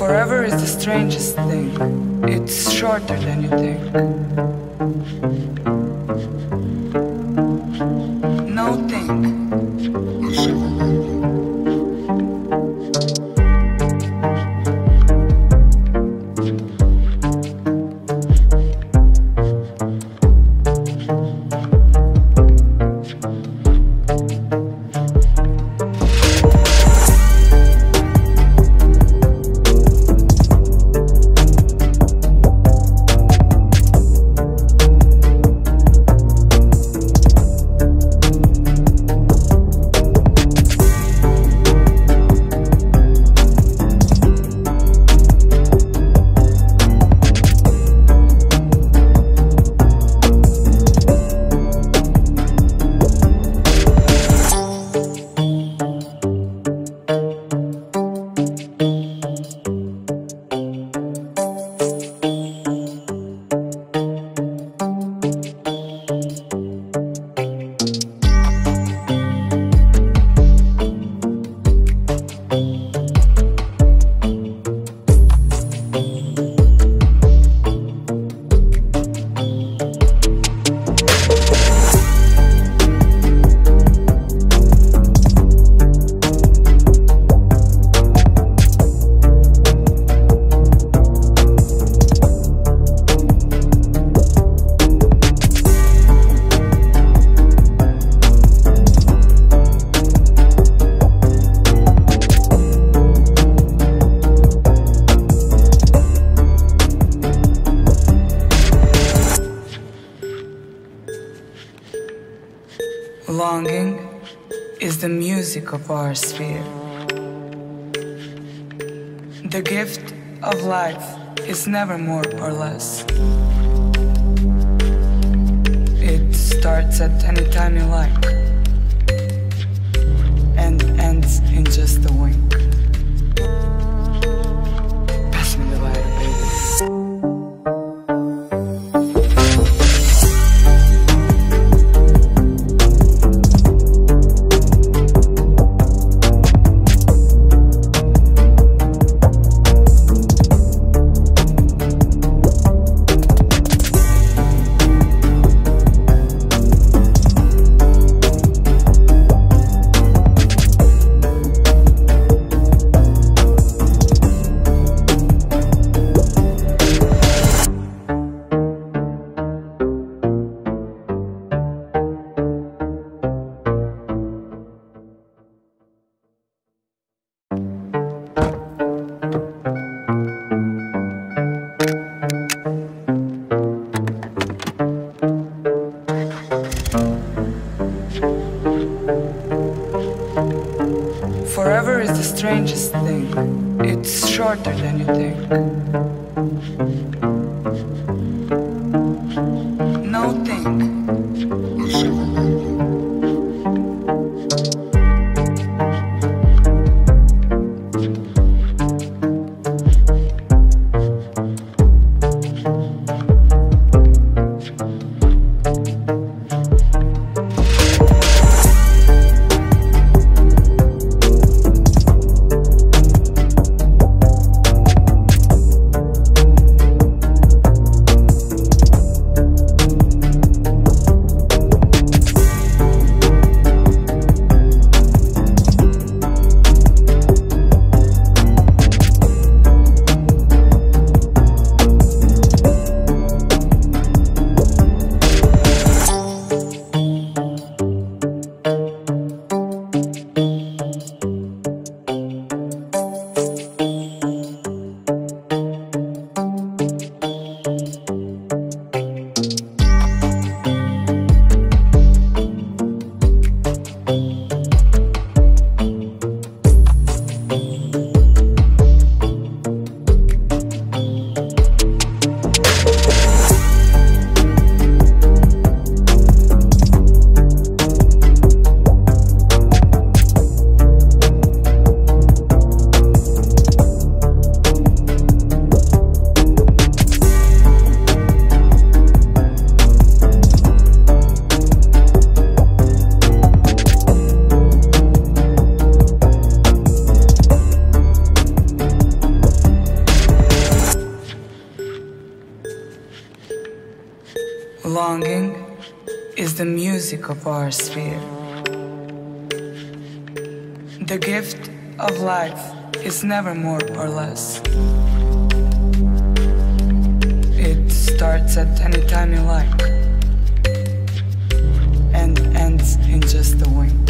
Forever is the strangest thing. It's shorter than you think. Music of our sphere. The gift of life is never more or less. It starts at any time you like and ends in just a wink. Strangest thing. It's shorter than you think. Music of our sphere. The gift of life is never more or less. It starts at any time you like and ends in just a wink.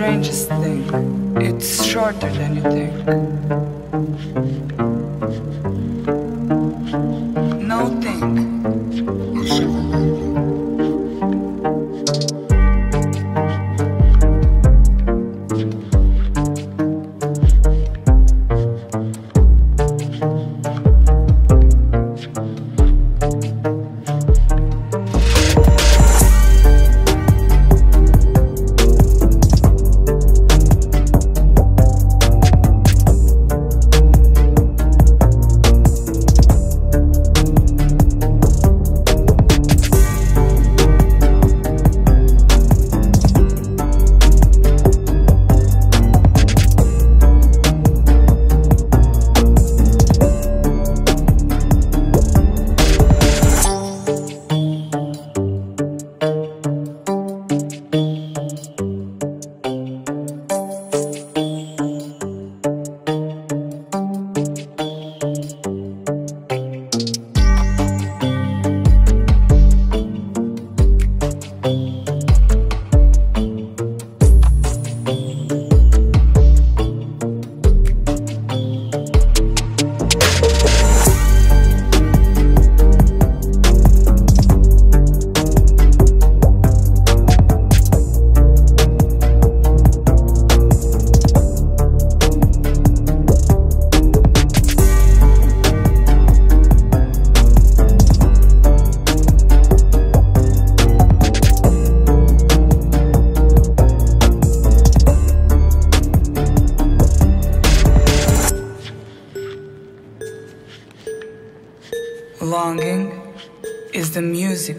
Strangest thing. It's shorter than you think.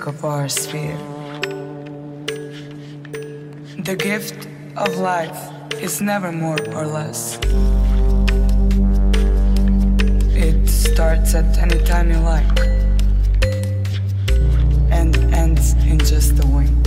Of our sphere. The gift of life is never more or less. It starts at any time you like and ends in just a wink.